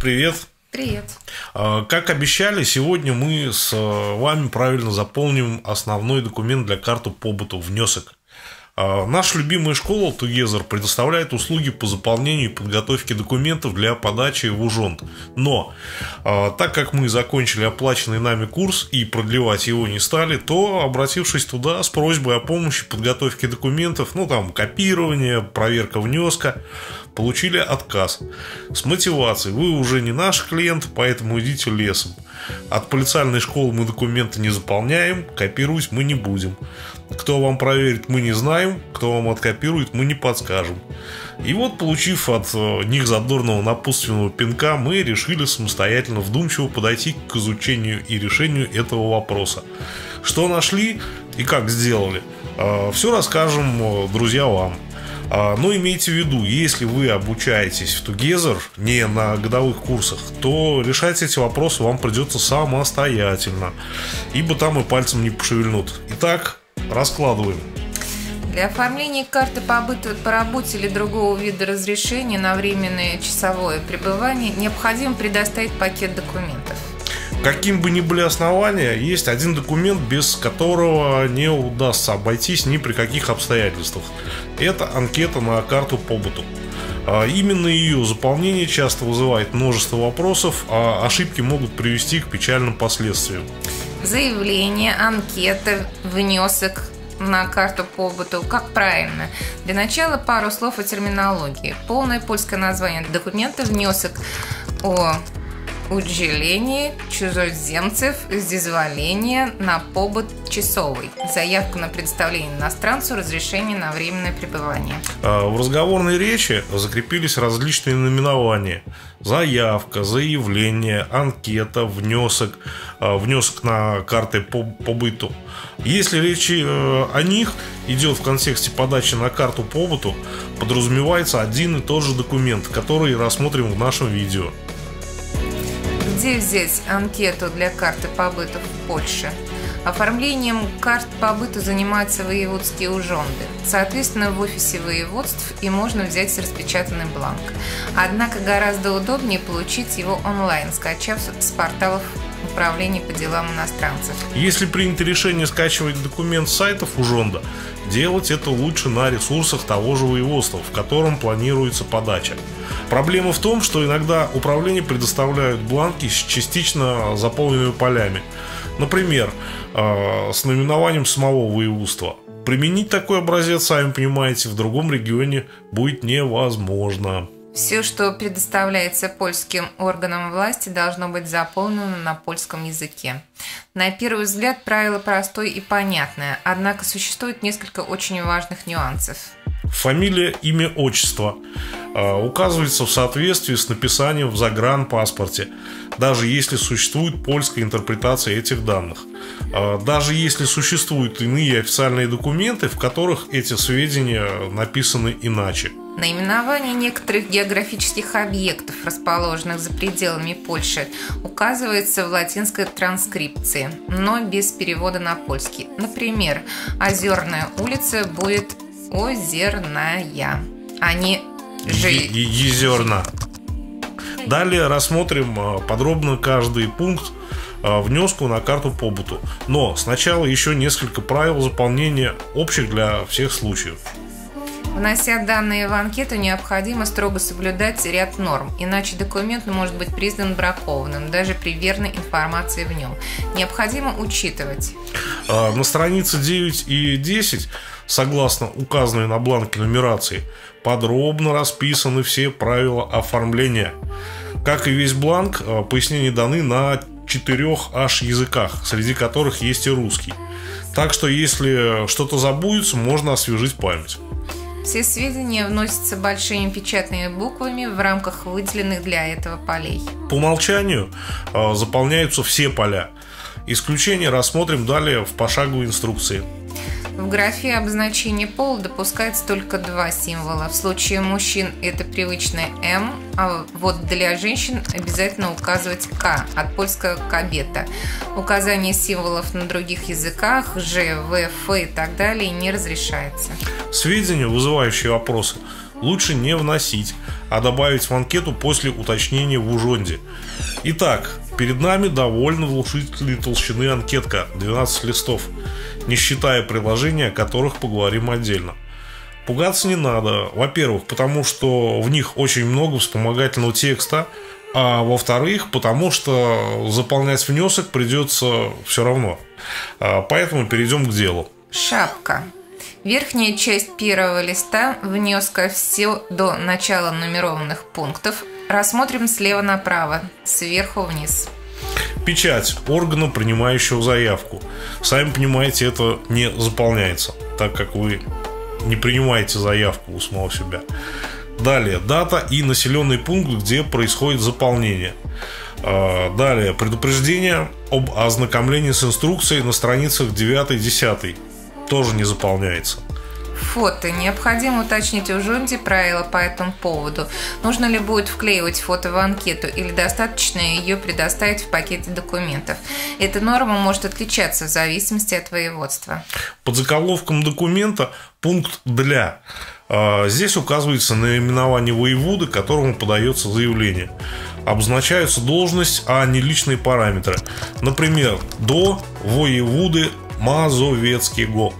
привет! Привет! А, как обещали, сегодня мы с э, вами правильно заполним основной документ для карты побыта внесок. А, наша любимая школа Together предоставляет услуги по заполнению и подготовке документов для подачи в УЖОНТ. Но, а, так как мы закончили оплаченный нами курс и продлевать его не стали, то, обратившись туда с просьбой о помощи подготовке документов, ну там копирование, проверка внеска, получили отказ. С мотивацией, вы уже не наш клиент, поэтому идите лесом. От полицейской школы мы документы не заполняем, копировать мы не будем. Кто вам проверит, мы не знаем, кто вам откопирует, мы не подскажем. И вот, получив от э, них задорного напутственного пинка, мы решили самостоятельно вдумчиво подойти к изучению и решению этого вопроса. Что нашли и как сделали, э, все расскажем, э, друзья, вам. А, но имейте в виду, если вы обучаетесь в Together не на годовых курсах, то решать эти вопросы вам придется самостоятельно, ибо там и пальцем не пошевельнут. Итак, раскладываем. Для оформления карты побыта по работе или другого вида разрешения на временное часовое пребывание необходимо предоставить пакет документов. Каким бы ни были основания, есть один документ, без которого не удастся обойтись ни при каких обстоятельствах. Это анкета на карту побыту. А именно ее заполнение часто вызывает множество вопросов, а ошибки могут привести к печальным последствиям. Заявление, анкета, внесок на карту побыту. Как правильно? Для начала пару слов о терминологии. Полное польское название документа внесок о Уделение чужеземцев дозволения на побыт часовый. Заявка на предоставление иностранцу разрешения на временное пребывание. А, в разговорной речи закрепились различные наименования. Заявка, заявление, анкета, внесок, а, внесок на карты по побыту. Если речь э, о них идет в контексте подачи на карту побыту, подразумевается один и тот же документ, который рассмотрим в нашем видео. Где взять анкету для карты побыта в Польше? Оформлением карт побыта занимаются воеводские ужонды. Соответственно, в офисе воеводств и можно взять распечатанный бланк. Однако гораздо удобнее получить его онлайн, скачав с порталов управления по делам иностранцев. Если принято решение скачивать документ с сайтов ужонда, делать это лучше на ресурсах того же воеводства, в котором планируется подача. Проблема в том, что иногда управление предоставляют бланки с частично заполненными полями. Например, э, с наименованием самого воеводства. Применить такой образец, сами понимаете, в другом регионе будет невозможно. Все, что предоставляется польским органам власти, должно быть заполнено на польском языке. На первый взгляд правило простое и понятное, однако существует несколько очень важных нюансов. Фамилия, имя, отчество э, указывается в соответствии с написанием в загранпаспорте, даже если существует польская интерпретация этих данных. Э, даже если существуют иные официальные документы, в которых эти сведения написаны иначе. Наименование некоторых географических объектов, расположенных за пределами Польши, указывается в латинской транскрипции, но без перевода на польский. Например, Озерная улица будет озерная, а не жи. Езерна. Далее рассмотрим а, подробно каждый пункт а, внеску на карту побыту. Но сначала еще несколько правил заполнения общих для всех случаев. Внося данные в анкету, необходимо строго соблюдать ряд норм, иначе документ может быть признан бракованным, даже при верной информации в нем. Необходимо учитывать. А, на странице 9 и 10, согласно указанной на бланке нумерации, подробно расписаны все правила оформления. Как и весь бланк, а, пояснения даны на четырех аж языках, среди которых есть и русский. Так что если что-то забудется, можно освежить память. Все сведения вносятся большими печатными буквами в рамках выделенных для этого полей. По умолчанию э, заполняются все поля. Исключение рассмотрим далее в пошаговой инструкции. В графе обозначения пола допускается только два символа. В случае мужчин это привычное М, а вот для женщин обязательно указывать К от польского кабета. Указание символов на других языках Ж, В, Ф и так далее не разрешается. Сведения, вызывающие вопросы, лучше не вносить, а добавить в анкету после уточнения в ужонде. Итак, перед нами довольно внушительной толщины анкетка 12 листов, не считая приложения, о которых поговорим отдельно. Пугаться не надо, во-первых, потому что в них очень много вспомогательного текста, а во-вторых, потому что заполнять внесок придется все равно. А, поэтому перейдем к делу. Шапка. Верхняя часть первого листа внеска все до начала нумерованных пунктов. Рассмотрим слева направо, сверху вниз. Печать органа, принимающего заявку. Сами понимаете, это не заполняется, так как вы не принимаете заявку у самого себя. Далее, дата и населенный пункт, где происходит заполнение. А, далее, предупреждение об ознакомлении с инструкцией на страницах 9-10 тоже не заполняется. Фото. Необходимо уточнить у Жунди правила по этому поводу. Нужно ли будет вклеивать фото в анкету или достаточно ее предоставить в пакете документов. Эта норма может отличаться в зависимости от воеводства. Под заголовком документа пункт «для». А, здесь указывается наименование воеводы, которому подается заявление. Обозначаются должность, а не личные параметры. Например, до воеводы Мазовецкого.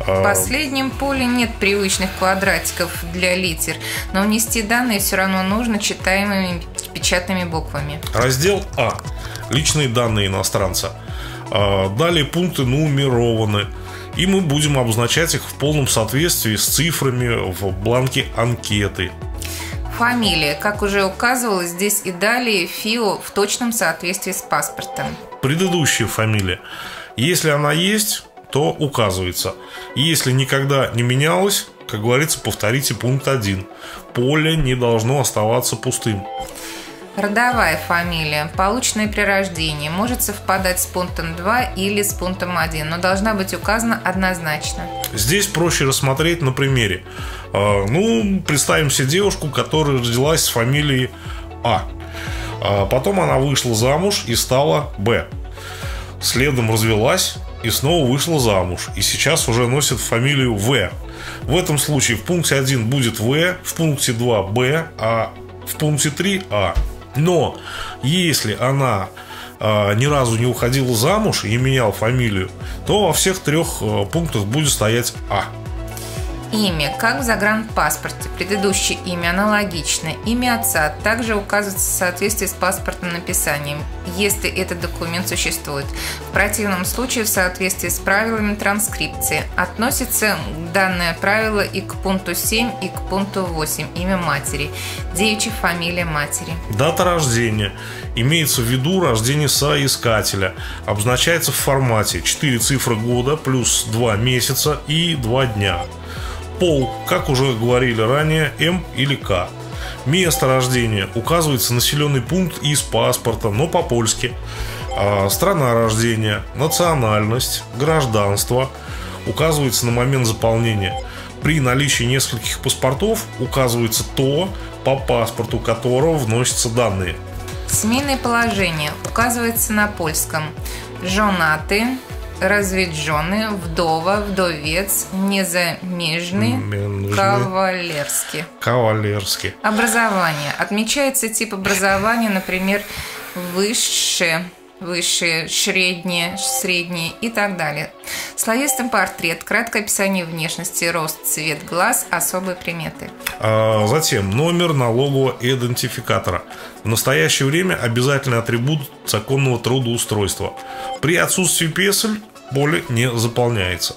В последнем поле нет привычных квадратиков для литер, но внести данные все равно нужно читаемыми печатными буквами. Раздел А. Личные данные иностранца. А, далее пункты нумерованы. И мы будем обозначать их в полном соответствии с цифрами в бланке анкеты. Фамилия. Как уже указывалось, здесь и далее ФИО в точном соответствии с паспортом. Предыдущая фамилия. Если она есть, то указывается. И если никогда не менялось, как говорится, повторите пункт 1. Поле не должно оставаться пустым. Родовая фамилия, полученная при рождении, может совпадать с пунктом 2 или с пунктом 1, но должна быть указана однозначно. Здесь проще рассмотреть на примере. А, ну, представим себе девушку, которая родилась с фамилией А. а. Потом она вышла замуж и стала Б. Следом развелась и снова вышла замуж. И сейчас уже носит фамилию В. В этом случае в пункте 1 будет В, в пункте 2 Б, а в пункте 3 А. Но если она э, ни разу не уходила замуж и менял фамилию, то во всех трех э, пунктах будет стоять А. Имя, как в загранпаспорте. Предыдущее имя аналогичное. Имя отца также указывается в соответствии с паспортным написанием, если этот документ существует. В противном случае, в соответствии с правилами транскрипции, относится данное правило и к пункту 7, и к пункту 8. Имя матери. Девичья фамилия матери. Дата рождения. Имеется в виду рождение соискателя. Обозначается в формате 4 цифры года плюс 2 месяца и 2 дня. Пол, как уже говорили ранее, М или К. Место рождения указывается населенный пункт из паспорта, но по-польски. А, страна рождения, национальность, гражданство указывается на момент заполнения. При наличии нескольких паспортов указывается то, по паспорту которого вносятся данные. Семейное положение указывается на польском. Женаты, разведенный, вдова, вдовец, незамежный, кавалерский. Кавалерский. Образование. Отмечается тип образования, например, высшее, высшее, среднее, среднее и так далее. Словесный портрет, краткое описание внешности, рост, цвет глаз, особые приметы. А затем номер налогового идентификатора. В настоящее время обязательный атрибут законного трудоустройства. При отсутствии песель поле не заполняется.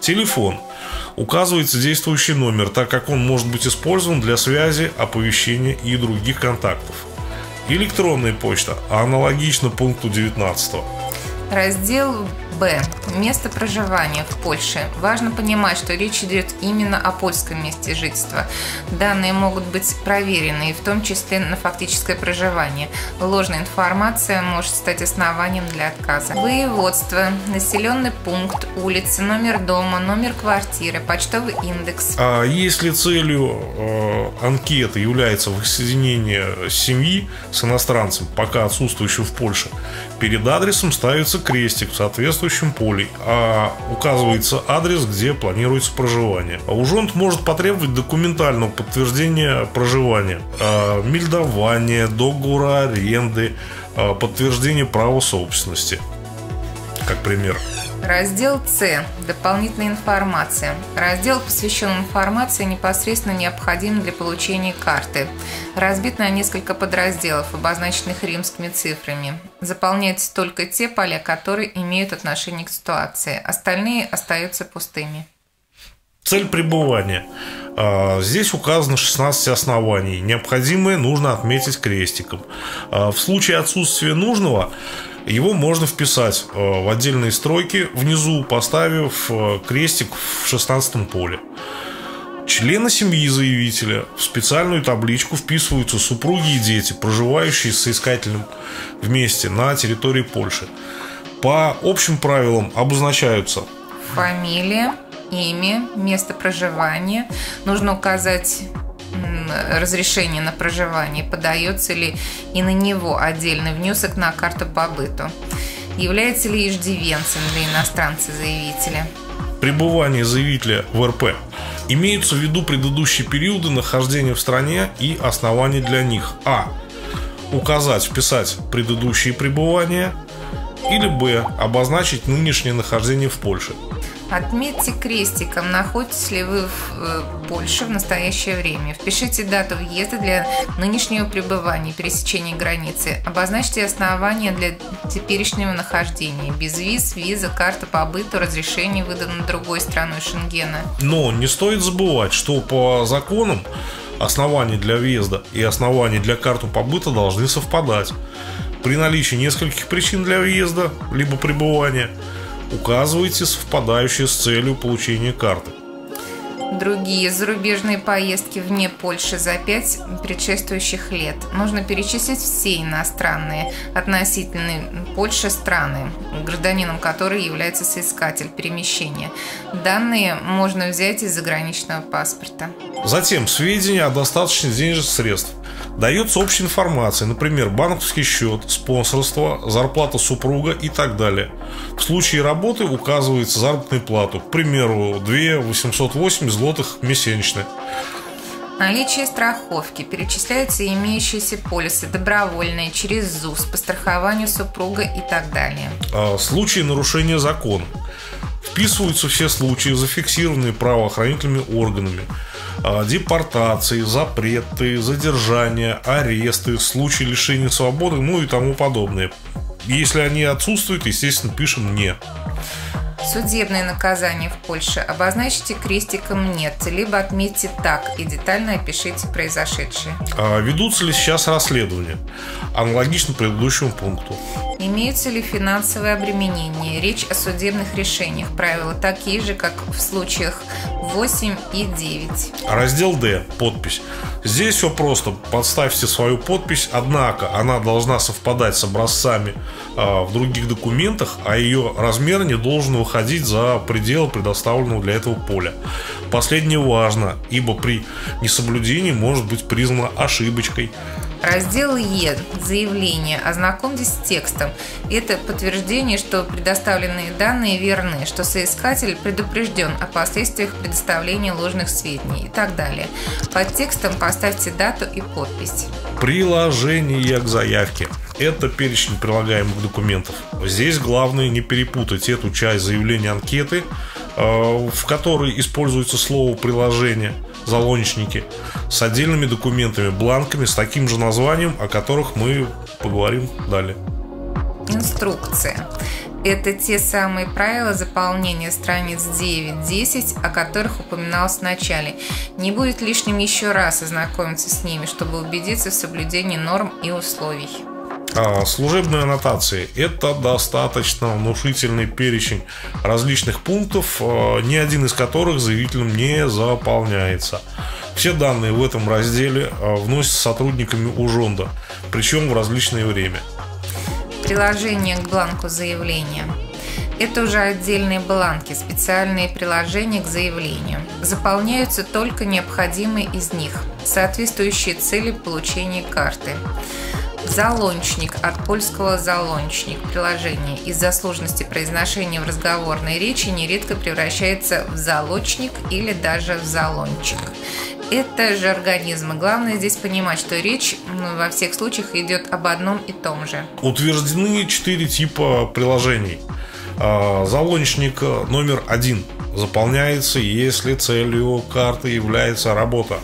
Телефон. Указывается действующий номер, так как он может быть использован для связи, оповещения и других контактов. Электронная почта аналогично пункту 19. Раздел Б. Место проживания в Польше. Важно понимать, что речь идет именно о польском месте жительства. Данные могут быть проверены, и в том числе на фактическое проживание. Ложная информация может стать основанием для отказа. Воеводство, населенный пункт, улица, номер дома, номер квартиры, почтовый индекс. А если целью э, анкеты является воссоединение семьи с иностранцем, пока отсутствующим в Польше, перед адресом ставится крестик в соответствующем соответствующем поле, а указывается адрес, где планируется проживание. А ужонт может потребовать документального подтверждения проживания, а, мельдования, договора аренды, а, подтверждения права собственности, как пример. Раздел С. Дополнительная информация. Раздел посвящен информации, непосредственно необходимой для получения карты. Разбит на несколько подразделов, обозначенных римскими цифрами. Заполняются только те поля, которые имеют отношение к ситуации. Остальные остаются пустыми. Цель пребывания. А, здесь указано 16 оснований. Необходимое нужно отметить крестиком. А, в случае отсутствия нужного его можно вписать э, в отдельные стройки внизу, поставив э, крестик в 16 поле. Члены семьи заявителя в специальную табличку вписываются супруги и дети, проживающие с соискателем вместе на территории Польши. По общим правилам обозначаются фамилия, имя, место проживания. Нужно указать разрешение на проживание, подается ли и на него отдельный внесок на карту по быту. Является ли иждивенцем для иностранца-заявителя? Пребывание заявителя в РП. Имеются в виду предыдущие периоды нахождения в стране и основания для них. А. Указать, вписать предыдущие пребывания. Или Б. Обозначить нынешнее нахождение в Польше. Отметьте крестиком, находитесь ли вы в э, Польше в настоящее время. Впишите дату въезда для нынешнего пребывания, пересечения границы. Обозначьте основания для теперешнего нахождения. Без виз, виза, карта по быту, разрешение выдано другой страной Шенгена. Но не стоит забывать, что по законам основания для въезда и основания для карты побыта должны совпадать. При наличии нескольких причин для въезда, либо пребывания – указывайте совпадающие с целью получения карты. Другие зарубежные поездки вне Польши за пять предшествующих лет. Нужно перечислить все иностранные относительные Польши страны, гражданином которой является соискатель перемещения. Данные можно взять из заграничного паспорта. Затем сведения о достаточных денежных средств – Дается общая информация, например, банковский счет, спонсорство, зарплата супруга и так далее. В случае работы указывается заработная плата, к примеру, 2 808 злотых месячно. Наличие страховки. Перечисляются имеющиеся полисы добровольные, через ЗУС, по страхованию супруга и так далее. А, случаи нарушения закона. Вписываются все случаи, зафиксированные правоохранительными органами. А, депортации, запреты, задержания, аресты, случаи лишения свободы, ну и тому подобное. Если они отсутствуют, естественно, пишем «не». Судебное наказание в Польше обозначьте крестиком «нет», либо отметьте «так» и детально опишите произошедшее. А ведутся ли сейчас расследования? Аналогично предыдущему пункту. Имеются ли финансовые обременения? Речь о судебных решениях. Правила такие же, как в случаях 8 и 9. Раздел D. Подпись. Здесь все просто. Подставьте свою подпись, однако она должна совпадать с образцами э, в других документах, а ее размер не должен выходить за пределы предоставленного для этого поля. Последнее важно, ибо при несоблюдении может быть признано ошибочкой. Раздел Е. Заявление. Ознакомьтесь с текстом. Это подтверждение, что предоставленные данные верны, что соискатель предупрежден о последствиях предоставления ложных сведений и так далее. Под текстом поставьте дату и подпись. Приложение к заявке. Это перечень прилагаемых документов. Здесь главное не перепутать эту часть заявления анкеты, э, в которой используется слово приложение – залончники с отдельными документами, бланками с таким же названием, о которых мы поговорим далее. Инструкция. Это те самые правила заполнения страниц 9-10, о которых упоминалось в начале. Не будет лишним еще раз ознакомиться с ними, чтобы убедиться в соблюдении норм и условий. А, служебные аннотации – это достаточно внушительный перечень различных пунктов, а, ни один из которых заявителем не заполняется. Все данные в этом разделе а, вносятся сотрудниками УЖОНДа, причем в различное время. Приложение к бланку заявления. Это уже отдельные бланки, специальные приложения к заявлению. Заполняются только необходимые из них, соответствующие цели получения карты. Залончник от польского залончник. Приложение из-за сложности произношения в разговорной речи нередко превращается в залочник или даже в залончик. Это же организмы. Главное здесь понимать, что речь во всех случаях идет об одном и том же. Утверждены четыре типа приложений. А, залончник номер один заполняется, если целью карты является работа.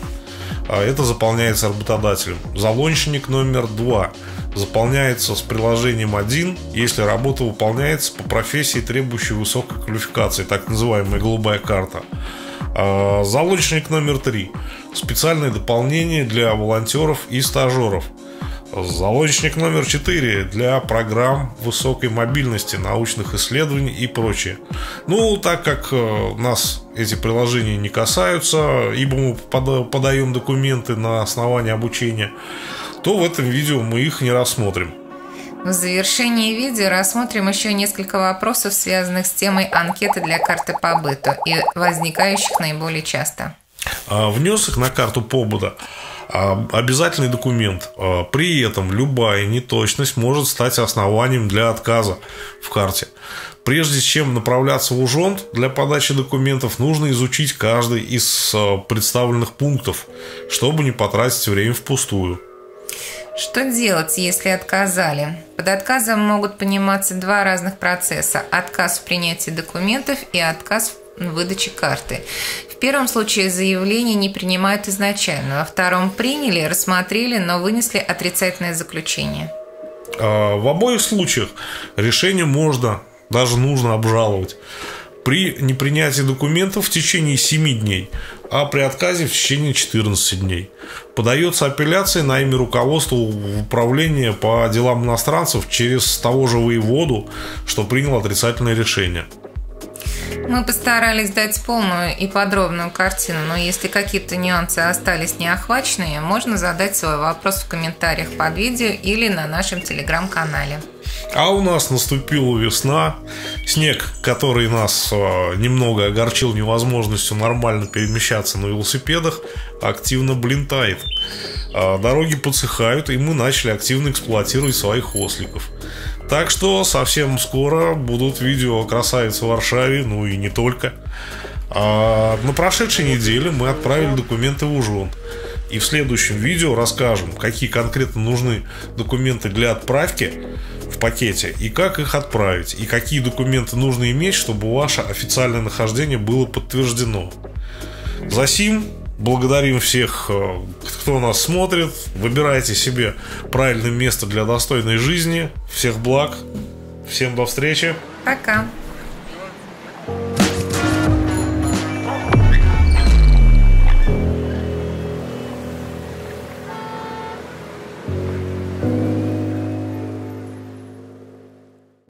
А это заполняется работодателем. Залончник номер два заполняется с приложением 1, если работа выполняется по профессии, требующей высокой квалификации, так называемая голубая карта. А, залончник номер три специальное дополнение для волонтеров и стажеров. Залончник номер 4 для программ высокой мобильности, научных исследований и прочее. Ну, так как э, нас эти приложения не касаются, ибо мы подаем документы на основании обучения, то в этом видео мы их не рассмотрим. В завершении видео рассмотрим еще несколько вопросов, связанных с темой анкеты для карты по быту и возникающих наиболее часто. А, внес их на карту побыта обязательный документ. А, при этом любая неточность может стать основанием для отказа в карте. Прежде чем направляться в УЖОНТ для подачи документов, нужно изучить каждый из представленных пунктов, чтобы не потратить время впустую. Что делать, если отказали? Под отказом могут пониматься два разных процесса. Отказ в принятии документов и отказ в выдачи карты. В первом случае заявление не принимают изначально, во втором приняли, рассмотрели, но вынесли отрицательное заключение. А, в обоих случаях решение можно, даже нужно обжаловать при непринятии документов в течение 7 дней, а при отказе в течение 14 дней. Подается апелляция на имя руководства управления по делам иностранцев через того же воеводу, что принял отрицательное решение. Мы постарались дать полную и подробную картину, но если какие-то нюансы остались неохваченные, можно задать свой вопрос в комментариях под видео или на нашем телеграм-канале. А у нас наступила весна. Снег, который нас э, немного огорчил невозможностью нормально перемещаться на велосипедах, активно блинтает. Э, дороги подсыхают, и мы начали активно эксплуатировать своих осликов. Так что совсем скоро будут видео о красавице Варшаве, ну и не только. А на прошедшей неделе мы отправили документы в Ужон. И в следующем видео расскажем, какие конкретно нужны документы для отправки в пакете и как их отправить, и какие документы нужно иметь, чтобы ваше официальное нахождение было подтверждено. За сим Благодарим всех, э, кто нас смотрит. Выбирайте себе правильное место для достойной жизни. Всех благ. Всем до встречи. Пока.